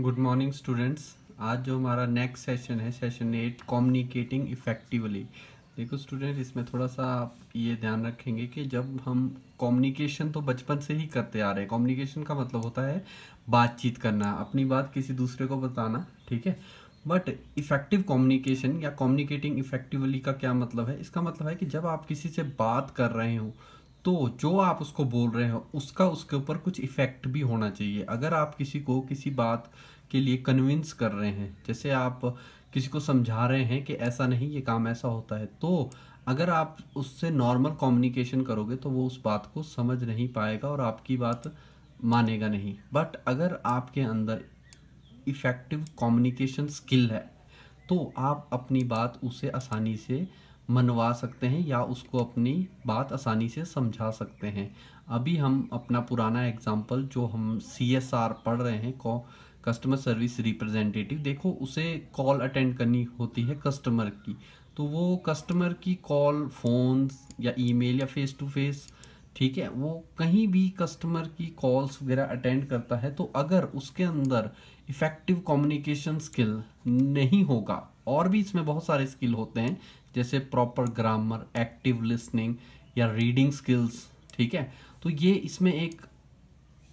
Good morning students आज जो हमारा नेक्स्ट सेशन है सेशन एट कम्युनिकेटिंग इफेक्टिवली देखो स्टूडेंट इसमें थोड़ा सा आप ये ध्यान रखेंगे कि जब हम कम्युनिकेशन तो बचपन से ही करते आ रहे हैं। कम्युनिकेशन का मतलब होता है बातचीत करना, अपनी बात किसी दूसरे को बताना, ठीक है? बट इफ़ेक्टिव कम्युनिकेशन या कम्युनिकेटिंग इफेक्टिवली का क्या मतलब है? इसका मतलब है कि जब आप किसी से बात कर रहे हो तो जो आप उसको बोल रहे हो, उसका उसके ऊपर कुछ इफ़ेक्ट भी होना चाहिए। अगर आप किसी को किसी बात के लिए कन्विंस कर रहे हैं, जैसे आप किसी को समझा रहे हैं कि ऐसा नहीं, ये काम ऐसा होता है तो अगर आप उससे नॉर्मल कम्युनिकेशन करोगे तो वो उस बात को समझ नहीं पाएगा और आपकी बात मानेगा नहीं। बट अगर आपके अंदर इफ़ेक्टिव कम्युनिकेशन स्किल है तो आप अपनी बात उसे आसानी से मनवा सकते हैं या उसको अपनी बात आसानी से समझा सकते हैं। अभी हम अपना पुराना एग्ज़ाम्पल जो हम सी एस आर पढ़ रहे हैं को कस्टमर सर्विस रिप्रेजेंटेटिव देखो उसे कॉल अटेंड करनी होती है कस्टमर की। तो वो कस्टमर की कॉल फ़ोन या ईमेल या फेस टू फेस ठीक है, वो कहीं भी कस्टमर की कॉल्स वगैरह अटेंड करता है तो अगर उसके अंदर इफ़ेक्टिव कम्युनिकेशन स्किल नहीं होगा और भी इसमें बहुत सारे स्किल होते हैं, जैसे प्रॉपर ग्रामर एक्टिव लिसनिंग या रीडिंग स्किल्स ठीक है? तो ये इसमें एक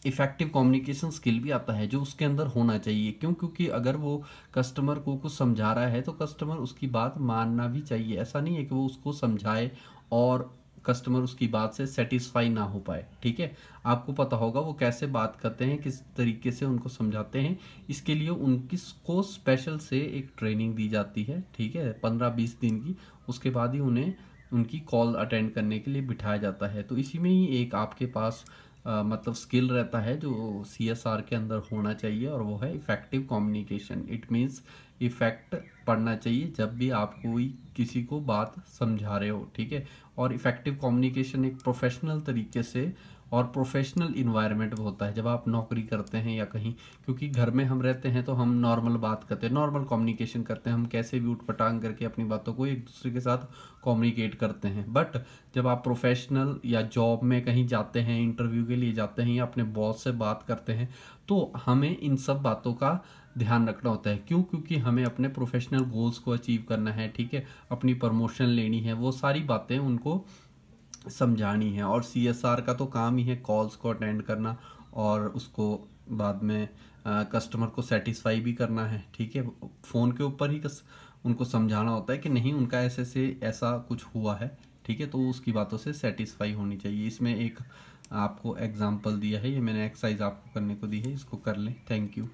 इफ़ेक्टिव कम्युनिकेशन स्किल भी आता है, जो उसके अंदर होना चाहिए। क्यों? क्योंकि अगर वो कस्टमर को कुछ समझा रहा है तो कस्टमर उसकी बात मानना भी चाहिए। ऐसा नहीं है कि वो उसको समझाए और कस्टमर उसकी बात से सेटिस्फाई ना हो पाए ठीक है? आपको पता होगा वो कैसे बात करते हैं किस तरीके से उनको समझाते हैं। इसके लिए उनकी को स्पेशल से एक ट्रेनिंग दी जाती है ठीक है? पंद्रह बीस दिन की उसके बाद ही उन्हें उनकी कॉल अटेंड करने के लिए बिठाया जाता है। तो इसी में ही एक आपके पास आ, मतलब स्किल रहता है जो सी एस आर के अंदर होना चाहिए और वो है effective communication it means effect पढ़ना चाहिए जब भी आप कोई किसी को बात समझा रहे हो, ठीक है? और इफ़ेक्टिव कम्युनिकेशन एक प्रोफेशनल तरीके से और प्रोफेशनल इन्वायरमेंट होता है। जब आप नौकरी करते हैं या कहीं, क्योंकि घर में हम रहते हैं तो हम नॉर्मल बात करते हैं नॉर्मल कम्युनिकेशन करते हैं। हम कैसे भी उठ पटांग करके अपनी बातों को एक दूसरे के साथ कम्युनिकेट करते हैं। बट जब आप प्रोफेशनल या जॉब में कहीं जाते हैं इंटरव्यू के लिए जाते हैं या अपने बॉस से बात करते हैं तो हमें इन सब बातों का ध्यान रखना होता है। क्यों? क्योंकि हमें अपने प्रोफेशनल गोल्स को अचीव करना है ठीक है? अपनी प्रमोशन लेनी है वो सारी बातें उनको समझानी है। और सीएसआर का तो काम ही है कॉल्स को अटेंड करना और उसको बाद में कस्टमर को सेटिस्फाई भी करना है ठीक है? फ़ोन के ऊपर ही कस, उनको समझाना होता है कि नहीं उनका ऐसे से ऐसा कुछ हुआ है ठीक है? तो उसकी बातों से सेटिस्फाई होनी चाहिए। इसमें एक आपको एग्ज़ाम्पल दिया है ये मैंने एक्सरसाइज आपको करने को दी है इसको कर लें। Thank you